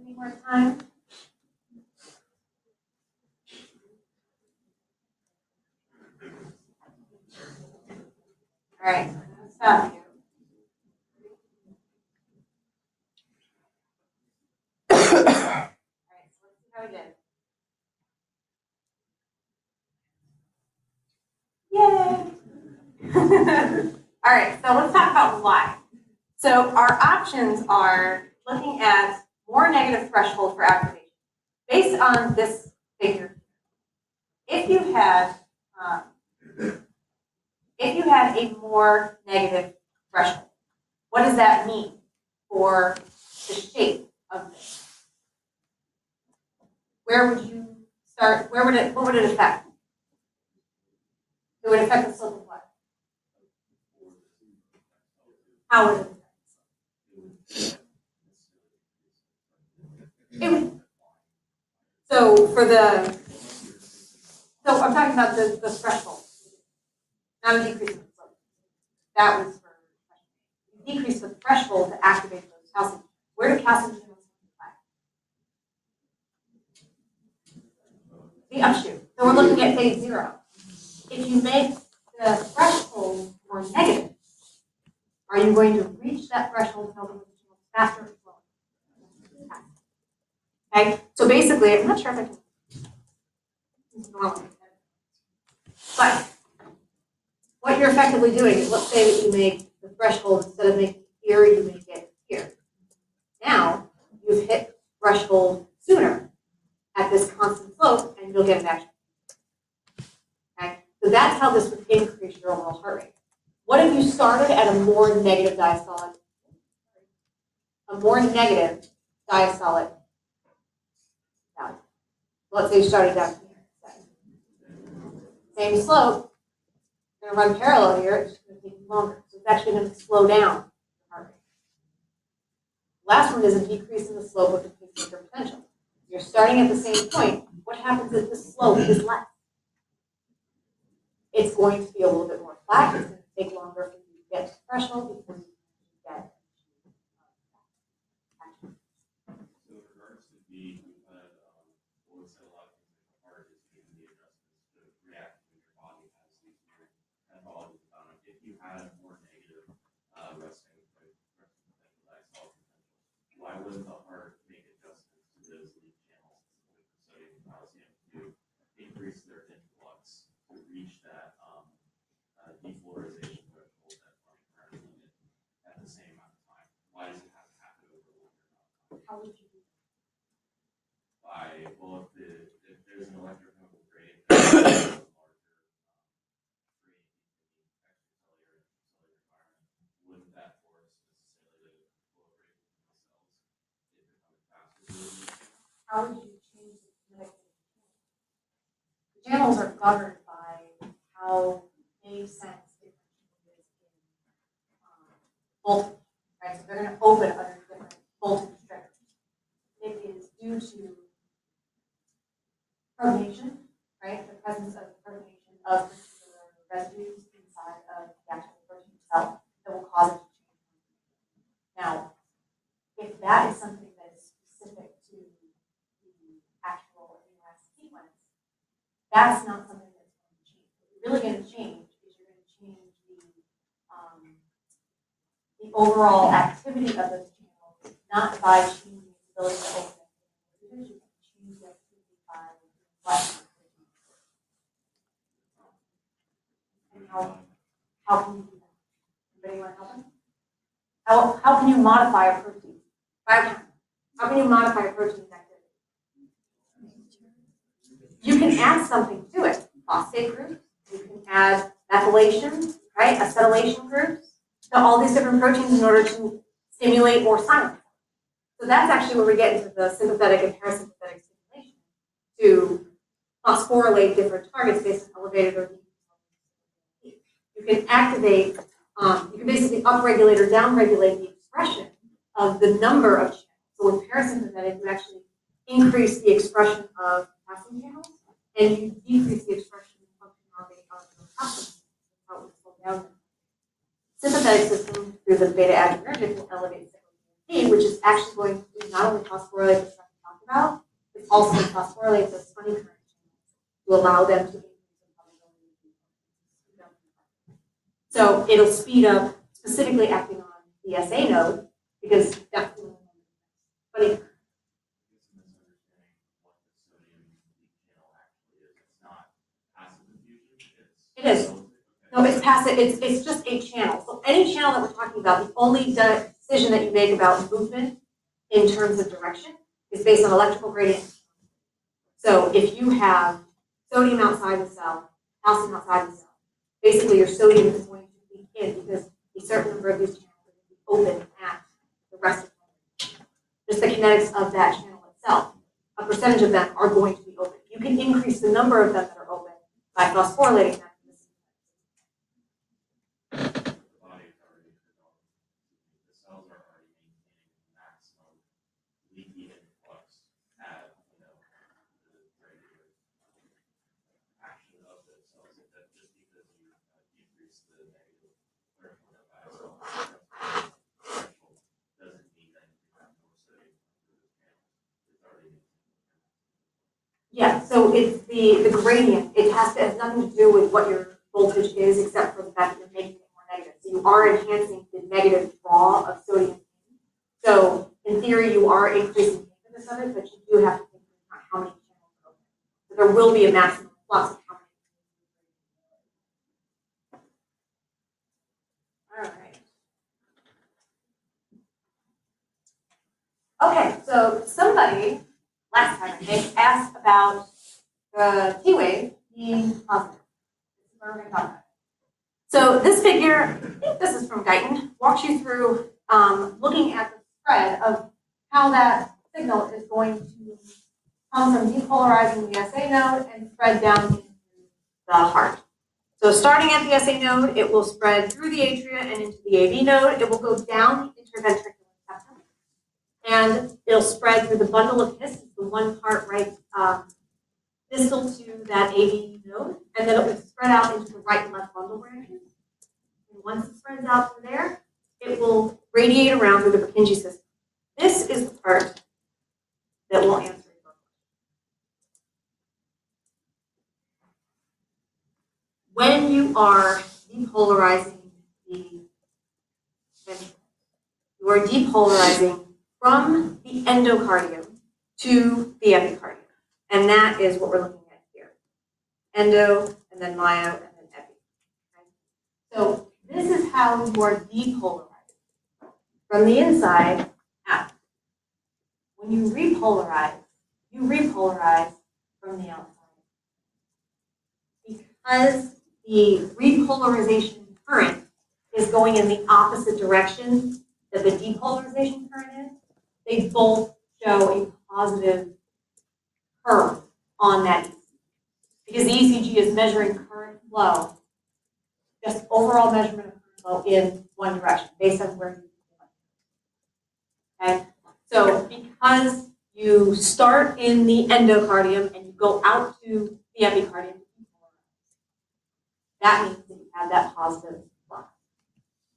S1: Any more time? All right, stop. All right, so let's see how we did. Yay! All right, so let's talk about why. So our options are looking at more negative threshold for activation. Based on this figure, if you had, um, if you had a more negative threshold, what does that mean for the shape of this? Where would you start, where would it, what would it affect? It would affect the slope of what? How would it affect? It so for the, so I'm talking about the, the threshold, not a decrease in the slope. That was for, you decrease the threshold to activate those calcium. Where do calcium channels apply? The upshoot. So we're looking at phase zero. If you make the threshold more negative, are you going to reach that threshold faster? Okay, so basically, I'm not sure if I can. But what you're effectively doing is, let's say that you make the threshold, instead of making here, you make it here. Now, you've hit threshold sooner at this constant slope, and you'll get an action. So that's how this would increase your overall heart rate. What if you started at a more negative diastolic? A more negative diastolic. Let's say you started down here. Same slope, gonna run parallel here, it's just gonna take longer. So it's actually gonna slow down. Last one is a decrease in the slope of the pacemaker potential. You're starting at the same point. What happens if the slope is less? It's going to be a little bit more flat. It's going to take longer for you to get to threshold before you get.
S5: So with regards to the, we've had, um, well, it's said a lot of things like the heart is making the adjustments to react to your body has these weird pathologies about it. If you had a more negative, uh, resting, like, resting potential, diastolic potential, why wouldn't the heart make adjustments to those leak channels, like sodium and calcium, to increase their influx to reach that, um, uh, depolarization threshold that running current limit at the same amount of time? Why does it have to happen over a longer amount of time?
S1: How would you do
S5: by, well, if the, if there's an electrochemical a larger, um, extracellular and intracellular environment, wouldn't that force necessarily the the cells if faster
S1: How would you change the? The channels are governed by how they sense different changes in um, voltage, right? So they're going to open under different voltage. It is due to protonation, right? The presence of protonation of particular residues inside of the actual protein itself that will cause it to change. Now, if that is something that is specific to the actual amino acid sequence, that's not something that's going to change. What you're really going to change is you're going to change the, um, the overall activity of those channels, not by changing how, can you modify a protein? How can you modify a protein activity? You can add something to it, phosphate groups, you can add methylation, right, acetylation groups, to all these different proteins in order to stimulate or silence. So that's actually where we get into the sympathetic and parasympathetic stimulation to phosphorylate different targets based on elevated or. You can activate, um, you can basically upregulate or downregulate the expression of the number of channels. So with parasympathetic, you actually increase the expression of potassium channels, and you decrease the expression of functionality of the down. Sympathetic system through the beta adrenergic will elevate which is actually going to be not only phosphorylate stuff we talked about, it's also phosphorylate those funny current to allow them to increase the probability so it'll speed up specifically acting on the SA node because that's the funny current. It is. No, it's passive, it's, it's just a channel. So any channel that we're talking about, the only decision that you make about movement in terms of direction is based on electrical gradient. So if you have sodium outside the cell, calcium outside the cell, basically your sodium is going to leak in because a certain number of these channels are going to be open at the rest of the Just the kinetics of that channel itself, a percentage of them are going to be open. You can increase the number of them that are open by phosphorylating them.
S5: The body is already developed. The cells are already maintaining maximum leaky influx at, you know, the regular action of the cells. If that just because you uh, decrease the negative threshold of diastolic threshold doesn't mean that you have more sodium through the channels. It's already maintaining.
S1: Yeah, so it's the, the gradient, it has to, has nothing to do with what your voltage is, except for the fact that you're making it more negative. So you are enhancing the negative draw of sodium. So in theory, you are increasing the thickness of it, but you do have to think about how many channels are open. So there will be a maximum flux. All right. Okay, so somebody, last time I think, asked about the T wave being positive. So this figure, I think this is from Guyton, walks you through, um, looking at the spread of how that signal is going to come from depolarizing the SA node and spread down into the heart. So starting at the SA node, it will spread through the atria and into the AV node. It will go down the interventricular septum. And it'll spread through the bundle of His, the one part right um, distal to that AV node. And then it will spread out into the right and left bundle branches. And once it spreads out from there, it will radiate around through the Purkinje system. This is the part that will answer. When you are depolarizing the ventricle, you are depolarizing from the endocardium to the epicardium. And that is what we're looking at here. Endo, and then myo, and then epi. Okay? So this is how you are depolarized from the inside out. When you repolarize, you repolarize from the outside. Because the repolarization current is going in the opposite direction that the depolarization current is, they both show a positive curve on that Because the ECG is measuring current flow, just overall measurement of current flow in one direction, based on where you are. Okay, so because you start in the endocardium and you go out to the epicardium, that means that you have that positive flux.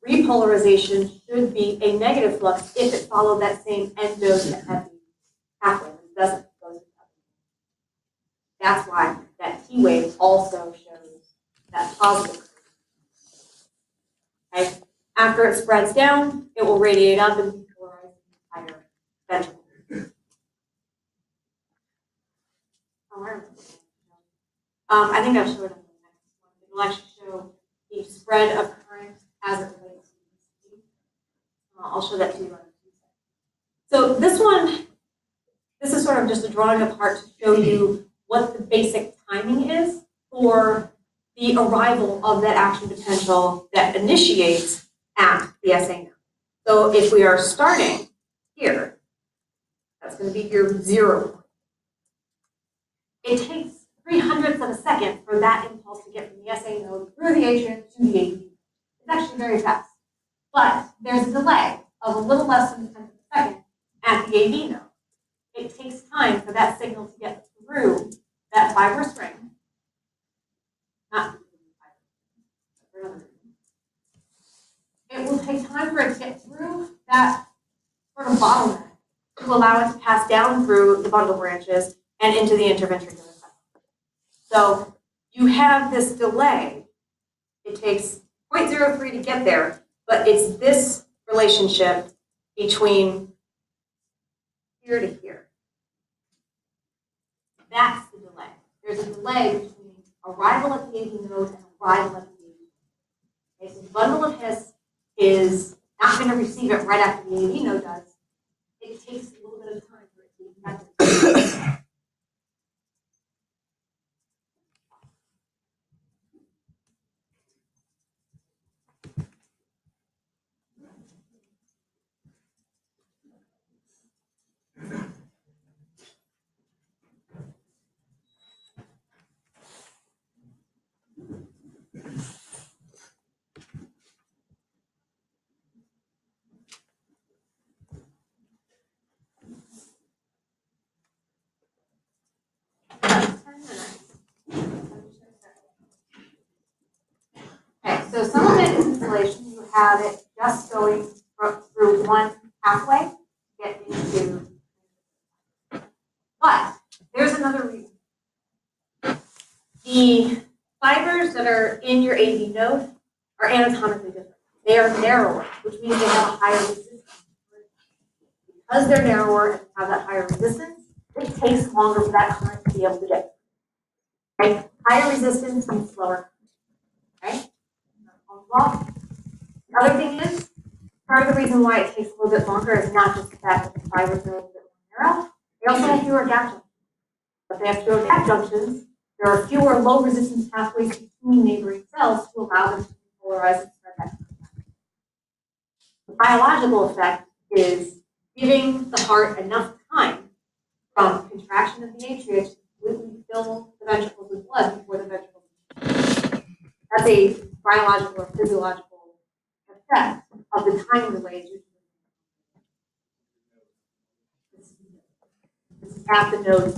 S1: Repolarization should be a negative flux if it followed that same endo to epi it doesn't. it goes. That's why that T wave also shows that positive. Okay, after it spreads down, it will radiate up and depolarize the entire ventricle. I. Um, I think I'll show it on the next one. It'll actually show the spread of current as it relates to the. Uh, I'll show that to you on Tuesday. So this one, this is sort of just a drawing apart to show you what the basic timing is for the arrival of that action potential that initiates at the SA node. So if we are starting here, that's going to be your zero point. It takes three hundredths of a second for that impulse to get from the SA node through the atrium to the AV. It's actually very fast. But there's a delay of a little less than a tenth of a second at the AV node. It takes time for that signal to get through that fibrous ring. Not. It will take time for it to get through that sort of bottleneck to allow it to pass down through the bundle branches and into the interventricular septum. So you have this delay. It takes 0.03 to get there, but it's this relationship between here to here. That's the delay. There's a delay between arrival at the AV node and arrival at the AV. Okay, so the bundle of His is not going to receive it right after the AV node does. It takes a little bit of time for it to be so some of it is installation, you have it just going through one pathway to get into. But there's another reason. The fibers that are in your AV node are anatomically different. They are narrower, which means they have a higher resistance. Because they're narrower and have that higher resistance, it takes longer for that current to be able to get. Right? Higher resistance means slower. Well, the other thing is, part of the reason why it takes a little bit longer is not just the fact that the fibers are a little bit more narrow, they also have fewer gap junctions. But they have fewer gap junctions, there are fewer low resistance pathways between neighboring cells to allow them to polarize and spread that. The biological effect is giving the heart enough time from contraction of the atria to completely fill the ventricles with blood before the ventricles. That's a biological or physiological effect of the time delay due to this is at the node.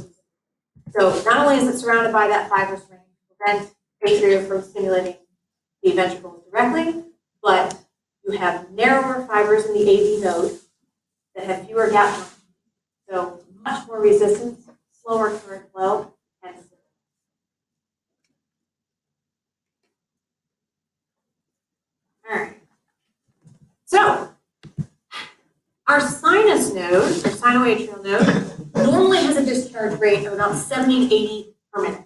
S1: So not only is it surrounded by that fibrous ring to prevent atria from stimulating the ventricles directly, but you have narrower fibers in the AV node that have fewer gap. So much more resistance, slower current flow, and all right. So our sinus node, or sinoatrial node, normally has a discharge rate of about 70 to 80 per minute.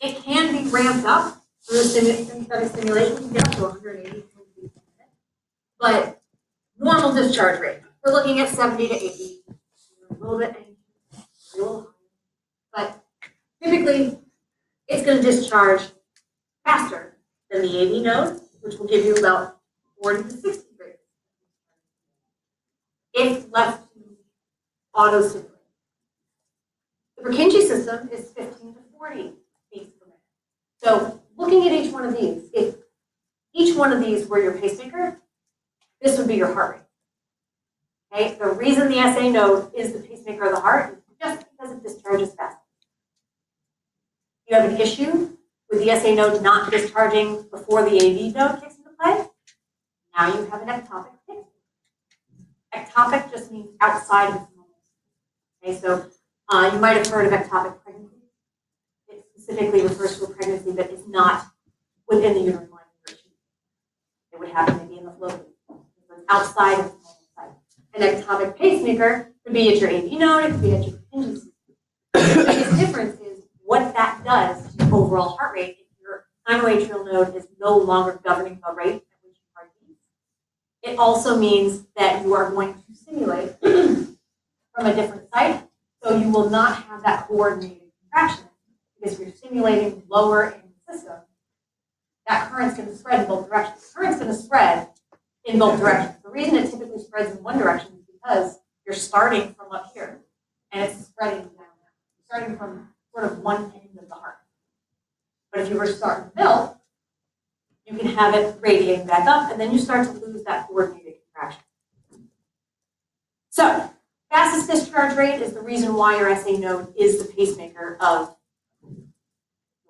S1: It can be ramped up through sympathetic stimulation to get up to 180 per minute. But normal discharge rate, we're looking at 70 to 80, a little bit, a little high. But typically, it's going to discharge faster than the AV node, which will give you about 40 to 60 grades. If left to auto stimulate. The Purkinje system is 15 to 40 beats per minute. So looking at each one of these, if each one of these were your pacemaker, this would be your heart rate. Okay, the reason the SA node is the pacemaker of the heart is just because it discharges fast. You have an issue with the SA node not discharging before the AV node kicks. Now you have an ectopic pacemaker. Ectopic just means outside of its normal. Okay, so uh, you might have heard of ectopic pregnancy. It specifically refers to a pregnancy that is not within the uterine lining the. It would happen maybe in the fallopian. Outside of the normal site. An ectopic pacemaker could be at your node, it could be at your system. The biggest difference is what that does to overall heart rate if your sinoatrial node is no longer governing the rate at which your heart beats. It also means that you are going to stimulate from a different site, so you will not have that coordinated contraction because you're stimulating lower in the system. That current's going to spread in both directions. Current's going to spread in both directions. The reason it typically spreads in one direction is because you're starting from up here and it's spreading down. You're starting from sort of one end of the heart. But if you were to start in the middle, you can have it radiating back up, and then you start to lose that coordinated contraction. So, fastest discharge rate is the reason why your SA node is the pacemaker of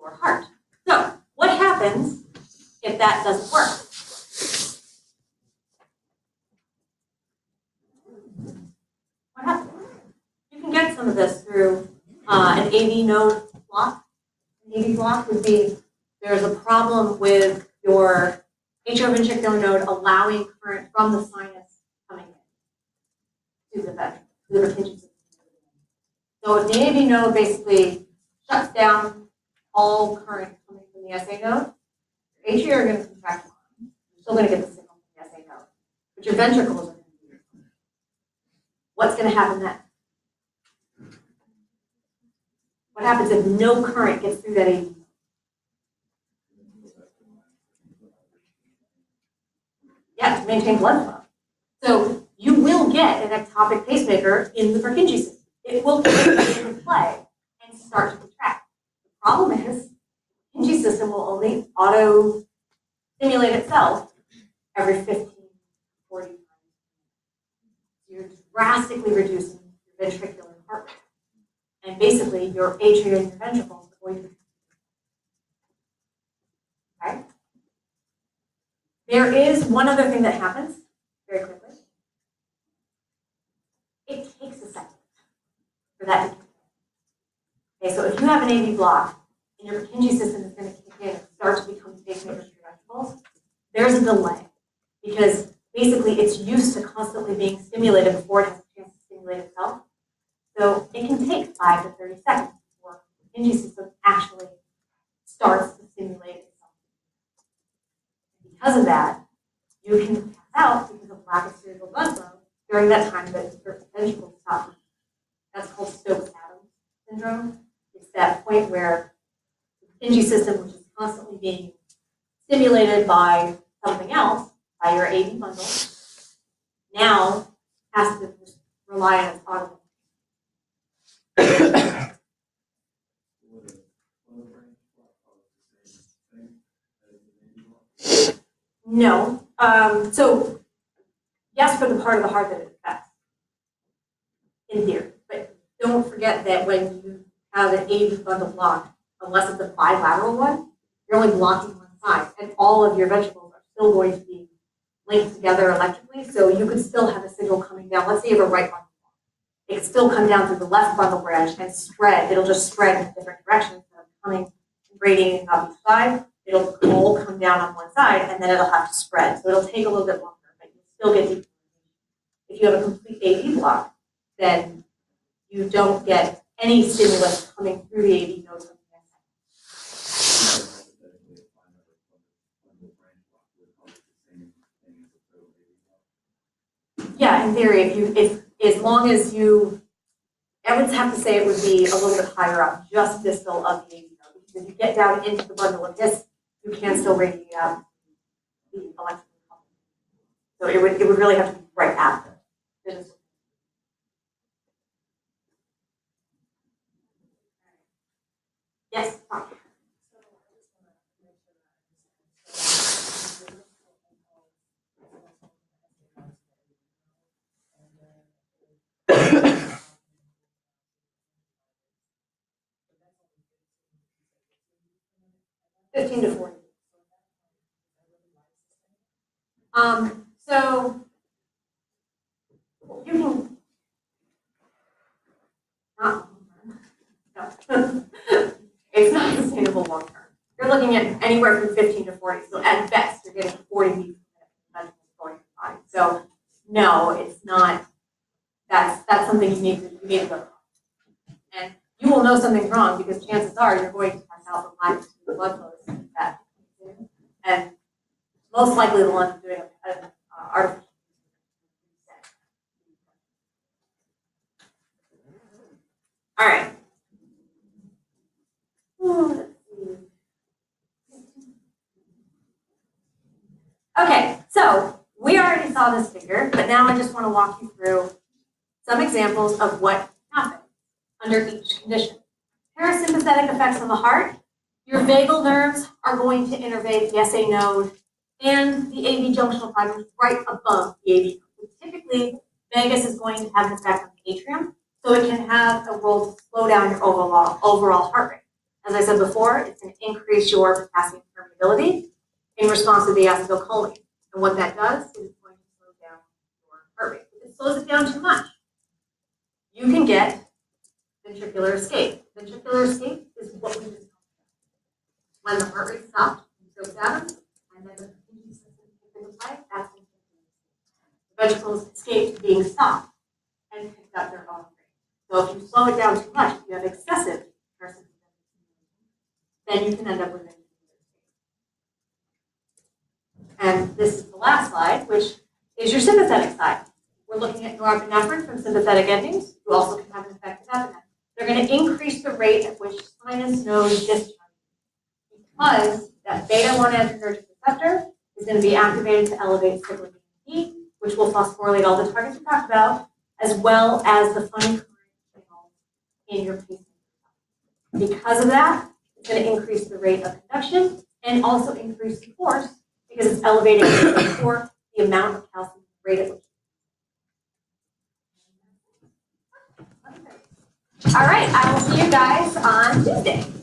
S1: your heart. So, what happens if that doesn't work? What happens? You can get some of this through uh, an AV node block. An AV block would be there's a problem with your atrioventricular node allowing current from the sinus coming in to the ventricle. So the AV node basically shuts down all current coming from the SA node, your atria are going to contract more. You're still going to get the signal from the SA node, but your ventricles are going to be. What's going to happen then? What happens if no current gets through that AV Yeah, to maintain blood flow. So you will get an ectopic pacemaker in the Purkinje system. It will come into play and start to contract. The problem is, the Purkinje system will only auto stimulate itself every 15, 40 times. You're drastically reducing your ventricular heart rate. And basically, your atria and your ventricles are going to Okay? There is one other thing that happens very quickly. It takes a second for that to kick in. Okay, so if you have an AV block and your Purkinje system is going to kick in and start to become your ventricles, there's a delay because basically it's used to constantly being stimulated before it has a chance to stimulate itself. So it can take five to 30 seconds before the Purkinje system actually starts to stimulate. Because of that, you can pass out because of lack of cerebral blood flow during that time that your ventricles stop. That's called Stokes-Adams syndrome. It's that point where the Purkinje system, which is constantly being stimulated by something else, by your AV bundle, now has to rely on its audible.
S4: Would a close range block cause the same thing as the AV block?
S1: No, um, so, yes, for the part of the heart that it affects. In theory, but don't forget that when you have an AV bundle block, unless it's a bilateral one, you're only blocking one side, and all of your ventricles are still going to be linked together electrically, so you could still have a signal coming down, let's say you have a right bundle block. It still come down through the left bundle branch and spread, it'll just spread in different directions, coming radiating out each side, it'll all come down on one side and then it'll have to spread. So it'll take a little bit longer, but you'll still get. If you have a complete AV block, then you don't get any stimulus coming through the AV nodes the? Yeah, in theory, if you, if, as long as you, I would have to say it would be a little bit higher up, just distal of the AV node. Because if you get down into the bundle of His, you can still radiate out the electrical. So it would, it would really have to be right after. Yes, Tom. Fifteen to forty. Um, so you can not no. It's not sustainable long term. You're looking at anywhere from fifteen to forty, so at best, you're getting forty beats per minute going fine. So, no, it's not, that's, that's something you need to, you need to go. And you will know something's wrong because chances are you're going to out the lines the blood that. And most likely the ones doing an uh, artificial. All right. Okay, so we already saw this figure, but now I just want to walk you through some examples of what happens under each condition. Parasympathetic effects on the heart. Your vagal nerves are going to innervate the SA node and the AV junctional fibers right above the AV. Typically, vagus is going to have an effect on the atrium, so it can have a role to slow down your overall, overall heart rate. As I said before, it's going to increase your potassium permeability in response to the acetylcholine. And what that does is it's going to slow down your heart rate. If it slows it down too much, you can get ventricular escape. Ventricular escape is what we. When the heart rate stops, it goes down, and then the continuous system kicks into play, that's when the ventricles escape being stopped and picked up their own rate. So if you slow it down too much, if you have excessive parasympathetic then you can end up with escape. And this is the last slide, which is your sympathetic side. We're looking at norepinephrine from sympathetic endings. You also can have an effect of epinephrine. They're going to increase the rate at which sinus node discharge because that beta 1 adrenergic receptor is going to be activated to elevate cyclic AMP, which will phosphorylate all the targets we talked about, as well as the funny current in your pacemaker. Because of that, it's going to increase the rate of conduction and also increase the force because it's elevating the amount of calcium rate at which. All right, I will see you guys on Tuesday.